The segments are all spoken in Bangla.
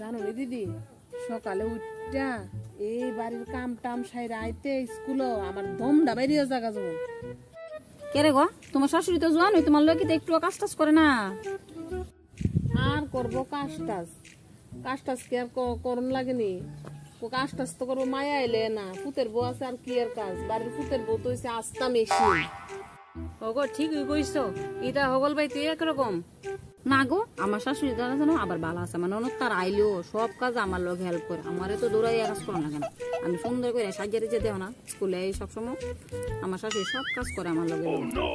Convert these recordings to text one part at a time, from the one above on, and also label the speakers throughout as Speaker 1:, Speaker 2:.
Speaker 1: জানো রে দিদি সকালে উঠটা এই বাড়ির কাম টাম সাইরা আইতে স্কুলও আমার দমটা বাইরে জায়গা যাব
Speaker 2: কে রে গো? তোমার শাশুড়ি তো জোয়ান হই তোমার লোকে তো একটু কাজ টাজ করে না।
Speaker 1: আর করব কাজ টাজ কাজ টাজ কি আর করন লাগেনি? কাজ টাজ তো করব মায়া এলে না পুতের বউ আছে আর কি আর কাজ? বাড়ির পুতের বউ তো হইছে আস্তা মেশিন।
Speaker 3: ওগো ঠিকই কইছো এটা হগল ভাই তুই একরকম।
Speaker 2: না গো আমার শাশুড়ি দাদা জানো আবার ভালো আছে। আমার ননদ তার আইলেও সব কাজ আমার লোক হেল্প করে। আমারে তো দৌড়াই কাজ করা লাগে না। আমি সুন্দর করে সাজিয়ে রেজে দেও না। স্কুলে এই সবসময় আমার শাশুড়ি সব কাজ করে আমার লোকের
Speaker 1: গো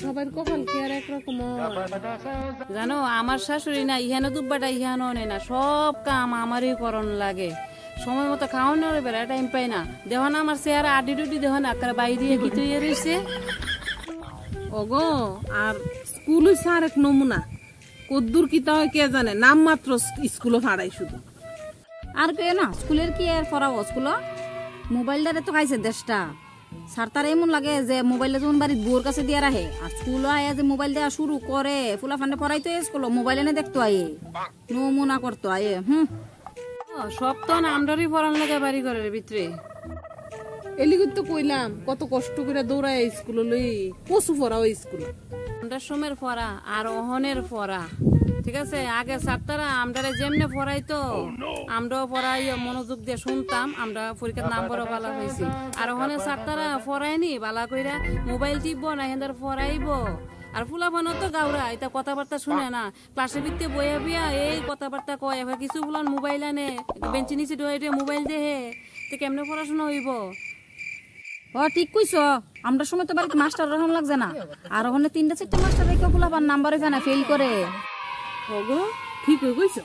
Speaker 1: সবার কপাল কি আর একরকম?
Speaker 3: জানো আমার শাশুড়ি না ইহানো দুব্বাটা ইহানো নেই না। সব কাম আমারই করন লাগে। সময় মতো খাওয়ানোর বেলা টাইম পাই না। দেহ না আমার চেহারা আডি টুটি দেহ না বাইরে দিয়ে কি তুই রয়েছে
Speaker 1: ওগো আর স্কুল হইছে আর এক নমুনা। কদ্দুর কিতা হয় কে জানে? নাম মাত্র স্কুলও ফাড়াই শুধু।
Speaker 2: আর কে না স্কুলের কি আর পড়াবো স্কুল মোবাইলটারে তো খাইছে দেশটা। স্যার তার এমন লাগে যে মোবাইলটা যখন বাড়ির বউর কাছে দিয়ে রাখে আর স্কুল আয়া যে মোবাইল দেওয়া শুরু করে ফুলা ফান্ডে পড়াইতো স্কুল মোবাইল এনে দেখতো আয়ে। নমুনা করতো আয়ে হুম।
Speaker 3: সব তো আমরারই পড়ান লাগে বাড়ি ঘরের ভিতরে।
Speaker 1: এলিগুত তো কইলাম, কত কষ্ট করে দৌড়ায় স্কুল লই, কচু পড়া ওই স্কুল।
Speaker 3: আমরা সময়ের পড়া আর অহনের পড়া ঠিক আছে? আগে সাতটারা আমরা যেমনে পড়াইতো আমরাও পড়াই মনোযোগ দিয়ে শুনতাম, আমরা পরীক্ষার নাম্বারও ভালো হয়েছি। আর ওখানে সাতটারা পড়ায়নি বালা কইরা মোবাইল টিপবো না হেন্দার পড়াইবো আর ফুলাবানো তো গাউরা, এটা কথাবার্তা শুনে না। ক্লাসের ভিত্তি বইয়া বিয়া এই কথাবার্তা কয় এবার কিছু ফুলান মোবাইল আনে, বেঞ্চি নিচে ডয়ে মোবাইল দেহে, তো কেমনে পড়াশোনা হইব?
Speaker 2: ও, ঠিক কইছো। আমরা সময় তো বাড়িতে মাস্টার রহম লাগছে না। আর ওখানে তিনটা চারটা মাস্টার রেখে ফুলা নাম্বার ফেল করে।
Speaker 1: ঠিক হয়ে কইছো